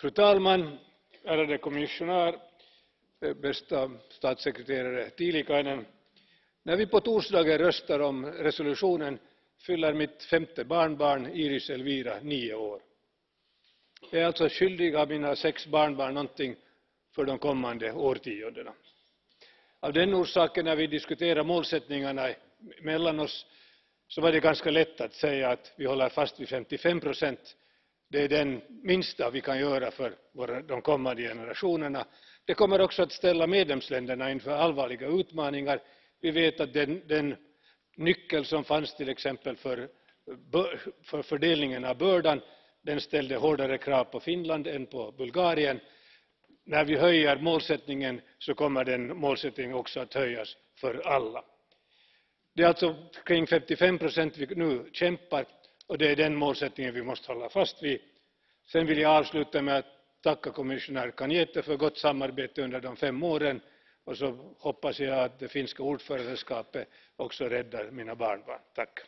Fru talman, ärade kommissionär, eh, bästa statssekreterare Tiilikainen. När vi på torsdagen röstar om resolutionen fyller mitt femte barnbarn Iris Elvira nio år. Jag är alltså skyldig av mina sex barnbarn någonting för de kommande årtiondena. Av den orsaken när vi diskuterar målsättningarna mellan oss så var det ganska lätt att säga att vi håller fast vid 55 procent. Det är den minsta vi kan göra för våra, de kommande generationerna. Det kommer också att ställa medlemsländerna inför allvarliga utmaningar. Vi vet att den, den nyckel som fanns till exempel för, för fördelningen av bördan den ställde hårdare krav på Finland än på Bulgarien. När vi höjer målsättningen så kommer den målsättningen också att höjas för alla. Det är alltså kring 55 procent vi nu kämpar och det är den målsättningen vi måste hålla fast vid. Sen vill jag avsluta med att tacka kommissionär Kanjete för gott samarbete under de fem åren och så hoppas jag att det finska ordförandeskapet också räddar mina barnbarn. Tack!